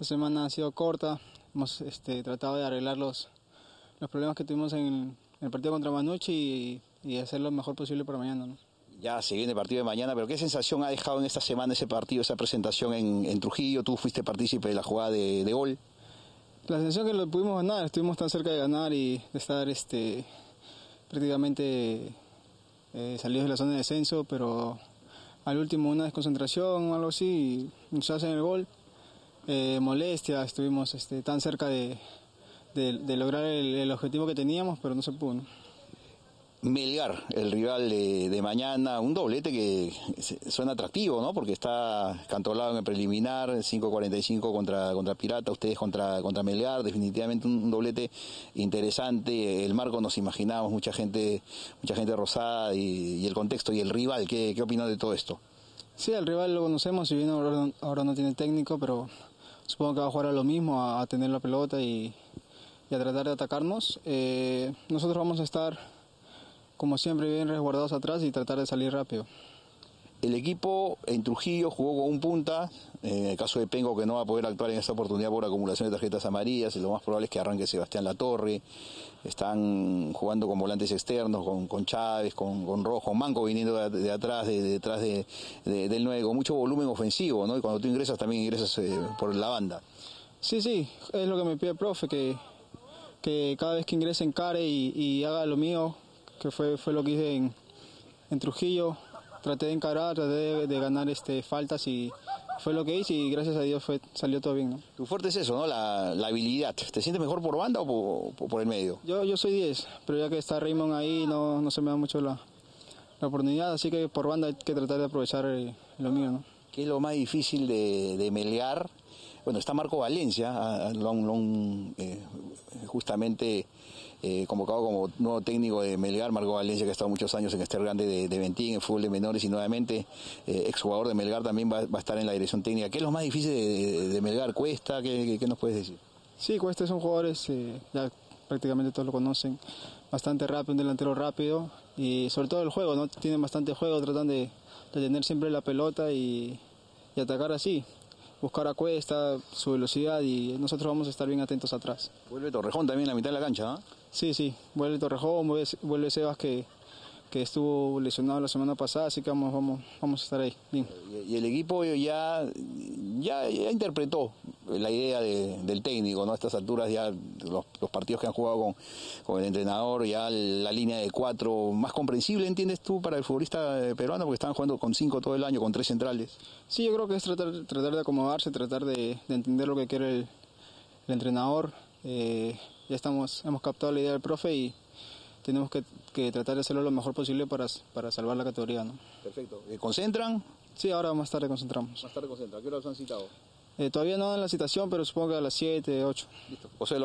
Esta semana ha sido corta, hemos este, tratado de arreglar los, los problemas que tuvimos en, el partido contra Manucci y, hacer lo mejor posible para mañana. ¿no? Ya se viene el partido de mañana, pero ¿qué sensación ha dejado en esta semana ese partido, esa presentación en, Trujillo? Tú fuiste partícipe de la jugada de, gol. La sensación que lo pudimos ganar, estuvimos tan cerca de ganar y de estar este, prácticamente eh, salidos de la zona de descenso, pero al último una desconcentración o algo así, y nos hacen el gol. Eh, molestia, estuvimos este, tan cerca de, lograr el, objetivo que teníamos, pero no se pudo. Melgar, el rival de, mañana, un doblete que suena atractivo, ¿no? Porque está cantolado en el preliminar, 5.45 contra, contra Pirata, ustedes contra, contra Melgar, definitivamente un, doblete interesante. El marco nos imaginamos, mucha gente, mucha gente rosada y, el contexto y el rival, ¿qué, qué de todo esto? Sí, el rival lo conocemos, si bien ahora, no tiene técnico, pero supongo que va a jugar a lo mismo, a, tener la pelota y, a tratar de atacarnos. Eh, nosotros vamos a estar como siempre, bien resguardados atrás y tratar de salir rápido. El equipo en Trujillo jugó con un punta, en el caso de Pengo que no va a poder actuar en esta oportunidad por acumulación de tarjetas amarillas, lo más probable es que arranque Sebastián Latorre, están jugando con volantes externos, con, Chávez, con, Rojo, Manco viniendo de, atrás, de, detrás de, del 9, con mucho volumen ofensivo, ¿no? y cuando tú ingresas también ingresas eh, por la banda. Sí, sí, es lo que me pide el profe, que, que cada vez que ingrese encare y, y haga lo mío, que fue, fue lo que hice en, Trujillo. Traté de encarar, traté de, ganar este, faltas y fue lo que hice y gracias a Dios fue, salió todo bien. ¿no? Tu fuerte es eso, ¿no? La, habilidad. ¿Te sientes mejor por banda o por, el medio? Yo, yo soy 10, pero ya que está Raymond ahí no, no se me da mucho la, oportunidad, así que por banda hay que tratar de aprovechar eh, lo mío. ¿no? ¿Qué es lo más difícil de, de melear? Bueno, está Marco Valencia, ah, lo, eh, justamente eh, convocado como nuevo técnico de Melgar, Marco Valencia, que ha estado muchos años en este grande de, de Ventín, en fútbol de menores, y nuevamente eh, exjugador de Melgar también va, a estar en la dirección técnica. ¿Qué es lo más difícil de, Melgar? ¿Cuesta? ¿Qué, nos puedes decir? Sí, Cuesta son jugadores, eh, ya prácticamente todos lo conocen, bastante rápido, un delantero rápido, y sobre todo el juego, ¿no? Tienen bastante juego, tratan de, tener siempre la pelota y atacar así buscar a Cuesta, su velocidad y nosotros vamos a estar bien atentos atrás. Vuelve Torrejón también en la mitad de la cancha, ¿no? Sí, sí, vuelve Torrejón, vuelve, Sebas que, que estuvo lesionado la semana pasada, así que vamos, vamos, vamos a estar ahí. Y el equipo ya, ya, interpretó la idea del técnico, ¿no? A estas alturas ya los, partidos que han jugado con, con, el entrenador, ya la línea de cuatro, más comprensible, ¿entiendes tú, para el futbolista eh, peruano? Porque están jugando con cinco todo el año, con tres centrales. Sí, yo creo que es tratar, tratar de acomodarse, tratar de, entender lo que quiere el, entrenador. Eh, ya estamos, hemos captado la idea del profe y tenemos que, tratar de hacerlo lo mejor posible para, para salvar la categoría. ¿no? Perfecto. ¿Eh, ¿Concentran? Sí, ahora más tarde concentramos. Más tarde concentran. ¿A qué hora los han citado? Eh, todavía no en la citación, pero supongo que a las 7, 8. Listo. José,